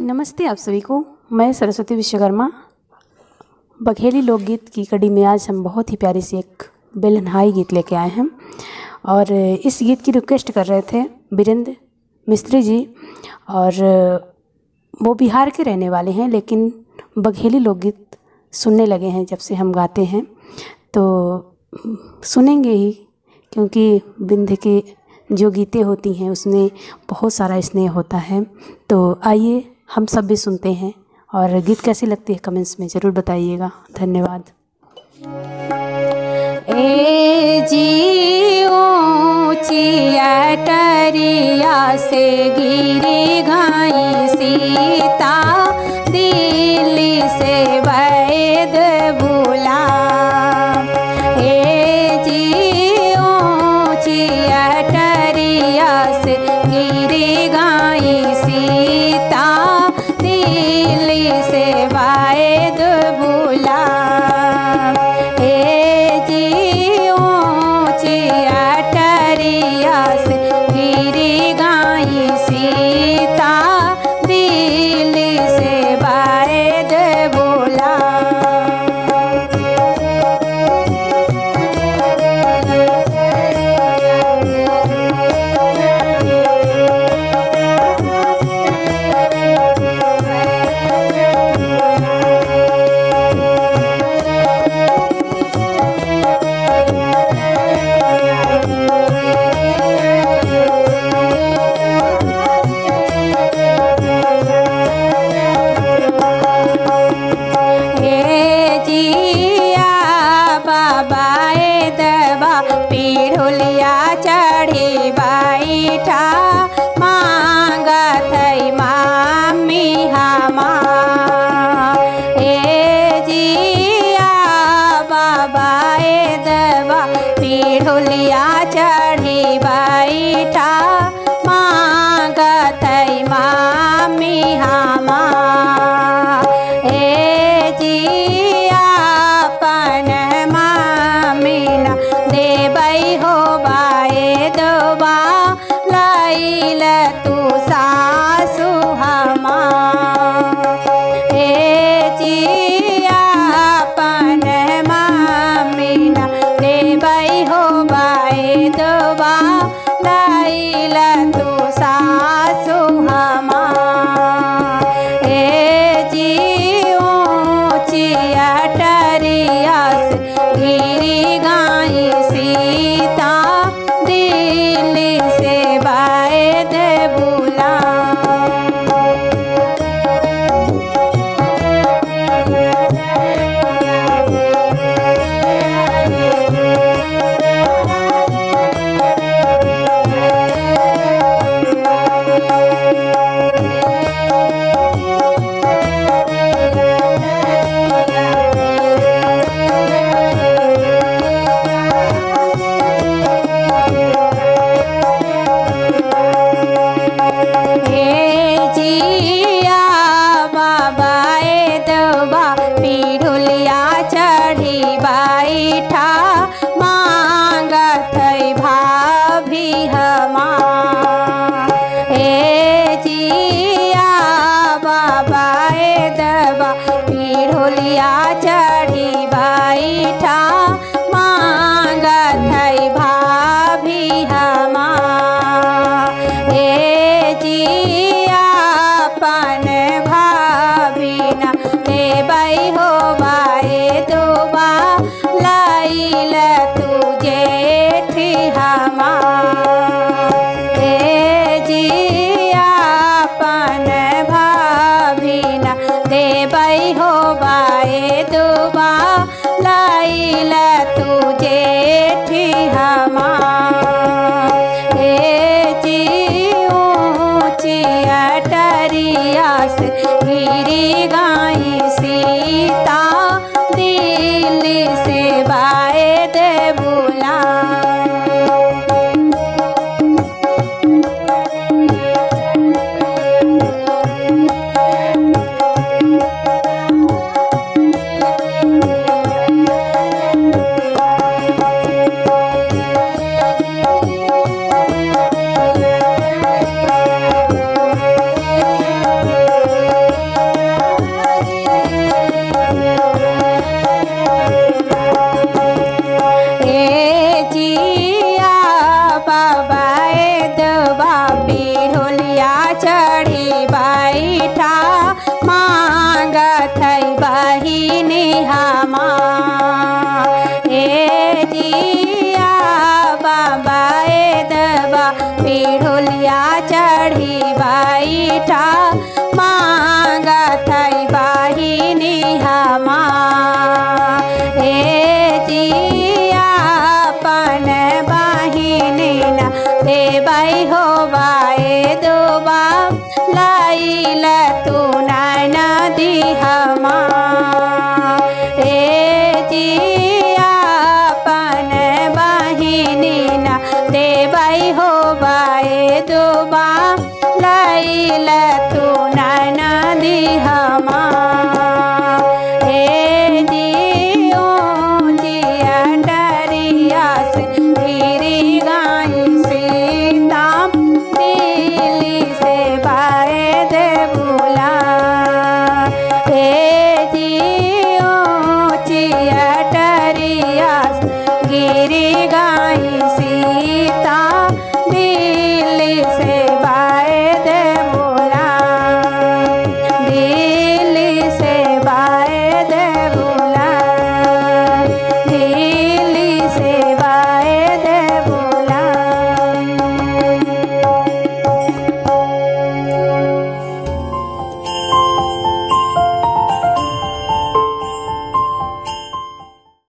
नमस्ते आप सभी को। मैं सरस्वती विश्वकर्मा। बघेली लोकगीत की कड़ी में आज हम बहुत ही प्यारी सी एक बेलनहाई गीत लेके आए हैं। और इस गीत की रिक्वेस्ट कर रहे थे वीरेंद्र मिस्त्री जी। और वो बिहार के रहने वाले हैं, लेकिन बघेली लोकगीत सुनने लगे हैं जब से हम गाते हैं। तो सुनेंगे ही, क्योंकि बिंद के जो गीतें होती हैं, उसमें बहुत सारा स्नेह होता है। तो आइए हम सब भी सुनते हैं और गीत कैसी लगती है कमेंट्स में ज़रूर बताइएगा। धन्यवाद। ए जी ऊँचिया टरिया से गिरी बैठा मांगत मामी हमा देबै हो बाए दोबा लैल तुझे जेठी हमारे। हे जियो टरिया से गिरी गाई सीता हे जिया बाबा चढ़ी भाई ठा मांगा बाहिनी हमा हे जिया पन बाहिनी ना दे बाई हो बाए दो बाप हमा